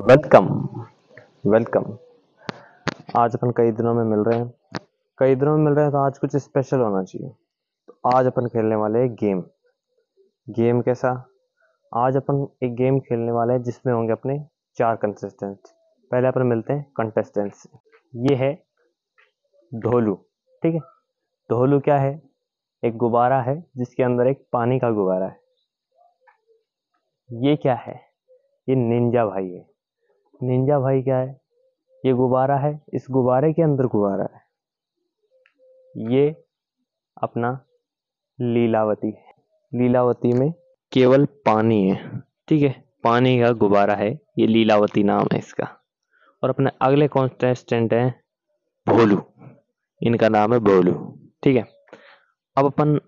Welcome welcome आज अपन कई दिनों में मिल रहे हैं। कई दिनों में मिल रहे हैं तो आज कुछ स्पेशल होना चाहिए। तो आज अपन खेलने वाले हैं गेम गेम कैसा? आज अपन एक गेम खेलने वाले हैं जिसमें होंगे अपने चार कंटेस्टेंट्स पहले अपन मिलते हैं कंटेस्टेंट्स ये है ढोलू, ठीक है? ढोलू क्या है? एक गुब्बारा है जिसके अंदर एक पानी का गुब्बारा है। ये क्या है? ये निंजा भाई है। निंजा भाई क्या है? ये गुब्बारा है, इस गुब्बारे के अंदर गुब्बारा है। ये अपना लीलावती है। लीलावती में केवल पानी है, ठीक है? पानी का गुब्बारा है, ये लीलावती नाम है इसका। और अपने अगले कॉन्टेस्टेंट हैं भोलू। इनका नाम है भोलू, ठीक है? अब अपन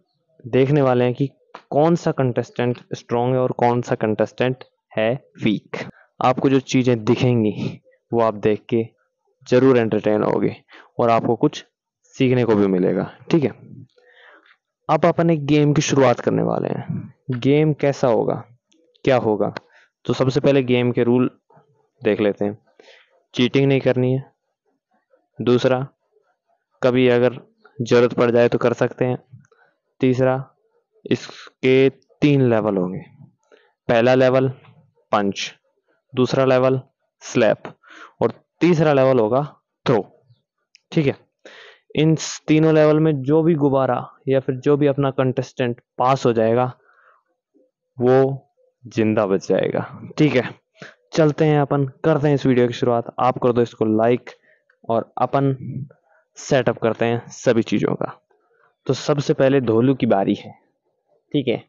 देखने वाले हैं कि कौन सा कंटेस्टेंट स्ट्रॉन्ग है और कौन सा कंटेस्टेंट है वीक आपको जो चीज़ें दिखेंगी, वो आप देख के ज़रूर एंटरटेन होगे और आपको कुछ सीखने को भी मिलेगा, ठीक है? अब अपन एक गेम की शुरुआत करने वाले हैं। गेम कैसा होगा? क्या होगा? तो सबसे पहले गेम के रूल देख लेते हैं। चीटिंग नहीं करनी है। दूसरा, कभी अगर ज़रूरत पड़ जाए तो कर सकते हैं। तीसरा, इसके तीन लेवल होंगे। पहला लेवल पंच दूसरा लेवल स्लैप और तीसरा लेवल होगा थ्रो ठीक है? इन तीनों लेवल में जो भी गुब्बारा या फिर जो भी अपना कंटेस्टेंट पास हो जाएगा, वो ज़िंदा बच जाएगा। ठीक है? चलते हैं अपन, करते हैं इस वीडियो की शुरुआत। आप कर दो इसको लाइक और अपन सेटअप करते हैं सभी चीज़ों का। तो सबसे पहले धोलू की बारी है। ठीक है?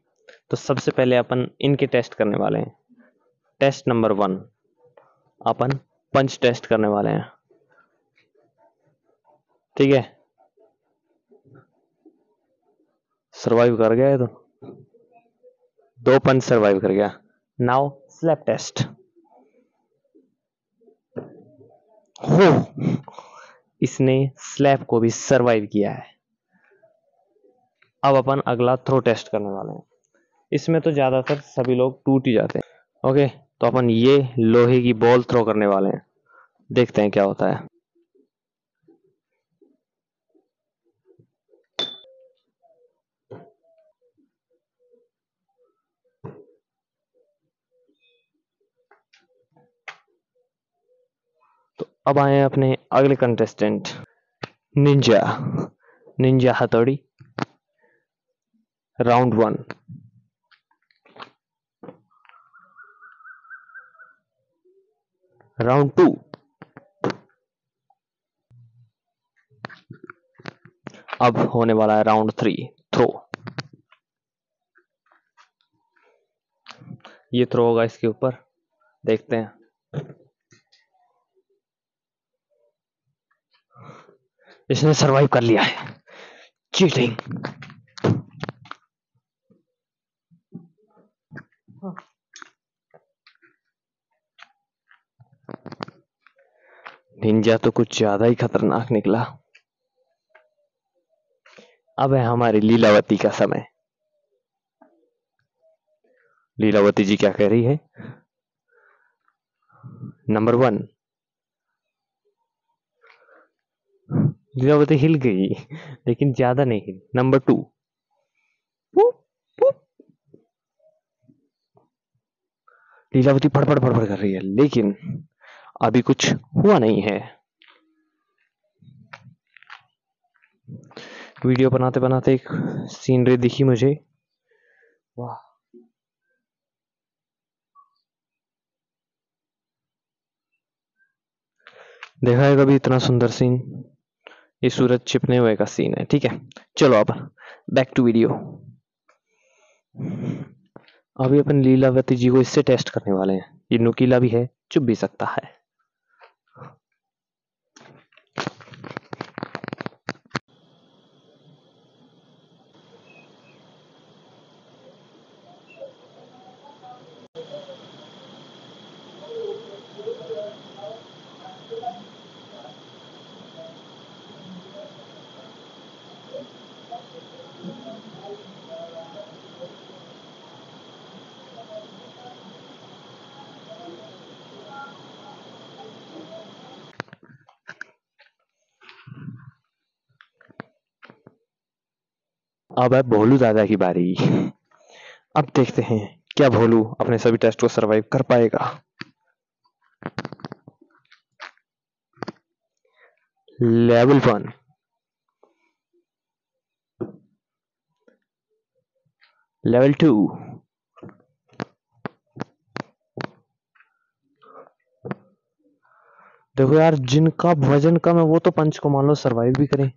तो सबसे पहले अपन इनके टेस्ट करने वाले हैं। टेस्ट नंबर वन अपन पंच टेस्ट करने वाले हैं। ठीक है? सरवाइव कर गया है तो। दो पंच सरवाइव कर गया। नाउ स्लैप टेस्ट हो। इसने स्लैप को भी सरवाइव किया है। अब अपन अगला थ्रो टेस्ट करने वाले हैं। इसमें तो ज़्यादातर सभी लोग टूट ही जाते हैं। ओके तो अपन ये लोहे की बॉल थ्रो करने वाले हैं। देखते हैं क्या होता है। तो अब आए हैं अपने अगले कंटेस्टेंट निंजा निंजा हथौड़ी। राउंड वन राउंड टू अब होने वाला है राउंड थ्री थ्रो ये थ्रो होगा इसके ऊपर. देखते हैं. इसने सरवाइव कर लिया है. चीटिंग निंजा तो कुछ ज़्यादा ही खतरनाक निकला। अब है हमारी लीलावती का समय। लीलावती जी क्या कह रही है? नंबर वन लीलावती हिल गई, लेकिन ज़्यादा नहीं हिल। नंबर टू लीलावती फड़फड़ फड़फड़ कर रही है, लेकिन अभी कुछ हुआ नहीं है। वीडियो बनाते बनाते एक सीनरी दिखी मुझे। वाह। देखा है कभी इतना सुंदर सीन? ये सूरज छिपने हुए का सीन है, ठीक है। चलो अब बैक टू वीडियो अभी अपन लीलावती जी को इससे टेस्ट करने वाले हैं। ये नुकीला भी है, चुप भी सकता है। अब है भोलू दादा की बारी। अब देखते हैं क्या भोलू अपने सभी टेस्ट को सरवाइव कर पाएगा। लेवल वन लेवल टू देखो यार, जिनका वज़न कम है, वो तो पंच को मान लो सरवाइव भी करें।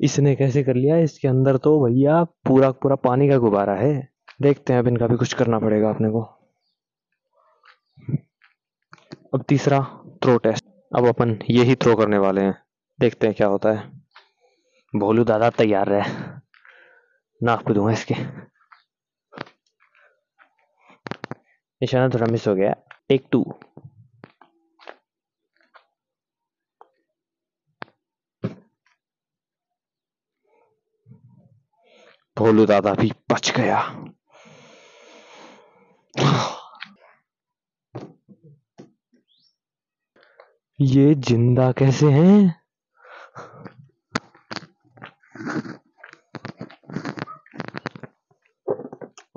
इसने कैसे कर लिया? इसके अंदर तो भैया पूरा पूरा पानी का गुब्बारा है। देखते हैं अब इनका भी कुछ करना पड़ेगा अपने को। अब तीसरा थ्रो टेस्ट अब अपन यही थ्रो करने वाले हैं। देखते हैं क्या होता है। भोलू दादा तैयार रहे। नाक पे दूँगा इसके। निशाना थोड़ा मिस हो गया। एक टू भोलू दादा भी बच गया। ये ज़िंदा कैसे हैं?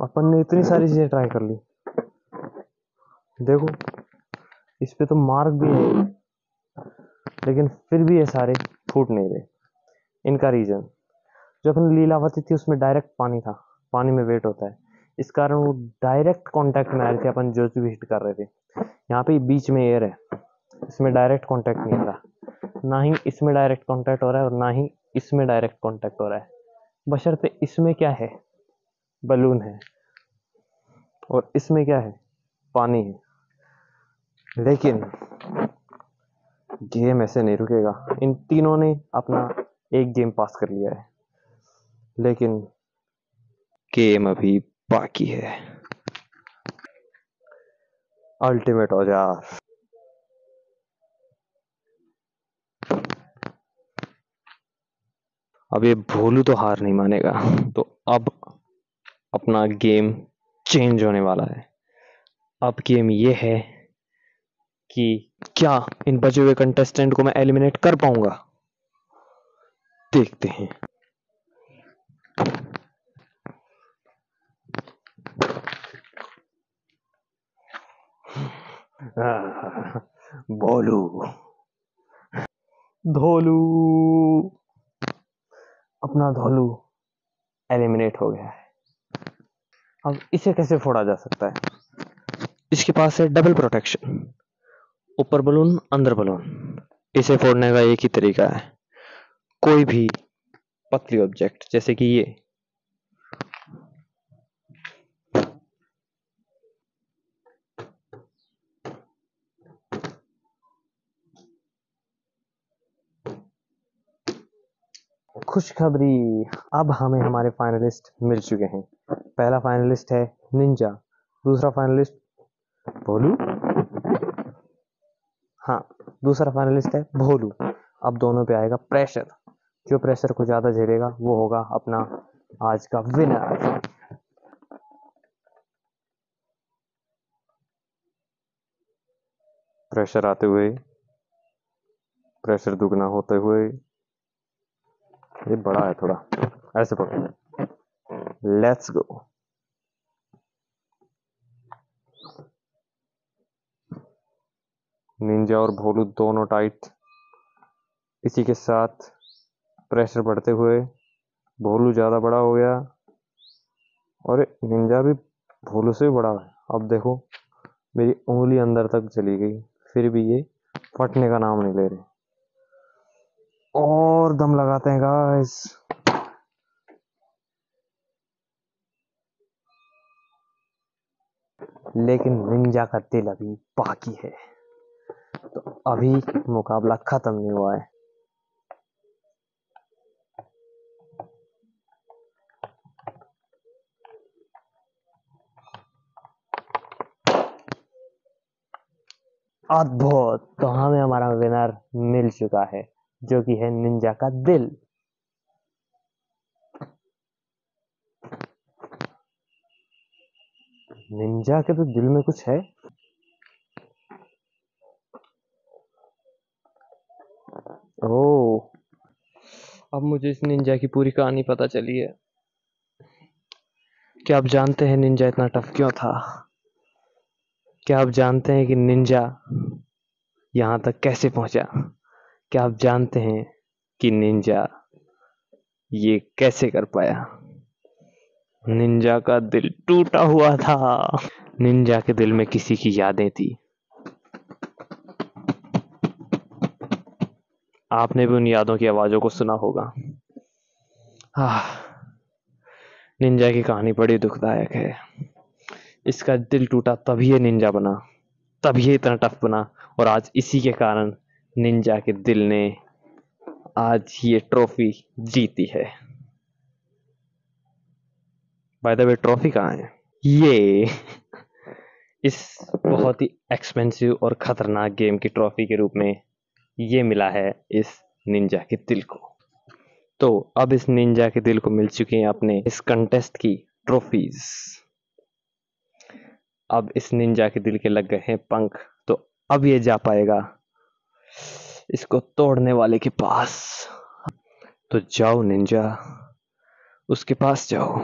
अपन ने इतनी सारी चीज़ें ट्राई कर ली। देखो, इस पे तो मार्क भी है, लेकिन फिर भी ये सारे फूट नहीं रहे। इनका रीजन जो अपन लीलावती थी, उसमें डायरेक्ट पानी था। पानी में वेट होता है। इस कारण वो डायरेक्ट कांटेक्ट में आ रहे थे, अपन जो भी हिट कर रहे थे। यहाँ पे बीच में एयर है। इसमें डायरेक्ट कांटेक्ट नहीं आ रहा। ना ही इसमें डायरेक्ट कांटेक्ट हो रहा है और ना ही इसमें डायरेक्ट कांटेक्ट हो रहा है। बशर्ते इसमें क्या है? बलून है। और इसमें क्या है? पानी है। लेकिन गेम ऐसे नहीं रुकेगा। इन तीनों ने अपना एक गेम पास कर लिया है। लेकिन गेम अभी बाकी है। अल्टीमेट औज़ार अब ये भोलू तो हार नहीं मानेगा तो अब अपना गेम चेंज होने वाला है। अब गेम ये है कि क्या इन बचे हुए कंटेस्टेंट को मैं एलिमिनेट कर पाऊँगा? देखते हैं। बोलू। धोलू। अपना धोलू एलिमिनेट हो गया है। अब इसे कैसे फोड़ा जा सकता है? इसके पास है डबल प्रोटेक्शन ऊपर बलून अंदर बलून इसे फोड़ने का एक ही तरीका है। कोई भी पतली ऑब्जेक्ट जैसे कि ये। खुशखबरी। अब हमें हमारे फाइनलिस्ट मिल चुके हैं। पहला फाइनलिस्ट है निंजा दूसरा फाइनलिस्ट भोलू हाँ दूसरा फाइनलिस्ट है भोलू। अब दोनों पे आएगा प्रेशर जो प्रेशर को ज़्यादा झेलेगा, वो होगा अपना आज का विनर प्रेशर आते हुए प्रेशर दुगना होते हुए ये बड़ा है थोड़ा। ऐसे पकड़ो। लेट्स गो निंजा और भोलू दोनों टाइट इसी के साथ प्रेशर बढ़ते हुए भोलू ज़्यादा बड़ा हो गया। और निंजा भी भोलू से भी बड़ा है। अब देखो, मेरी उंगली अंदर तक चली गई। फिर भी ये फटने का नाम नहीं ले रहे। और दम लगाते हैं गाइस लेकिन निंजा का दिल अभी बाकी है। तो अभी मुकाबला खत्म नहीं हुआ है। अद्भुत तो हमें हमारा विनर मिल चुका है। जो कि है निंजा का दिल। निंजा के तो दिल में कुछ है? ओ अब मुझे इस निंजा की पूरी कहानी पता चली है। क्या आप जानते हैं निंजा इतना टफ क्यों था? क्या आप जानते हैं कि निंजा यहाँ तक कैसे पहुँचा? क्या आप जानते हैं कि निंजा ये कैसे कर पाया। निंजा का दिल टूटा हुआ था। निंजा के दिल में किसी की यादें थी। आपने भी उन यादों की आवाज़ों को सुना होगा। आह, निंजा की कहानी बड़ी दुखदायक है। इसका दिल टूटा तभी ये निंजा बना, तभी ये इतना टफ बना, और आज इसी के कारण निंजा के दिल ने आज ये ट्रॉफी जीती है। बाय द वे ट्रॉफी कहाँ है? ये इस बहुत ही एक्सपेंसिव और खतरनाक गेम की ट्रॉफी के रूप में ये मिला है इस निंजा के दिल को। तो अब इस निंजा के दिल को मिल चुकी हैं अपने इस कंटेस्ट की ट्रॉफीज अब इस निंजा के दिल के लग गए हैं पंख तो अब ये जा पाएगा इसको तोड़ने वाले के पास। तो जाओ निंजा उसके पास जाओ।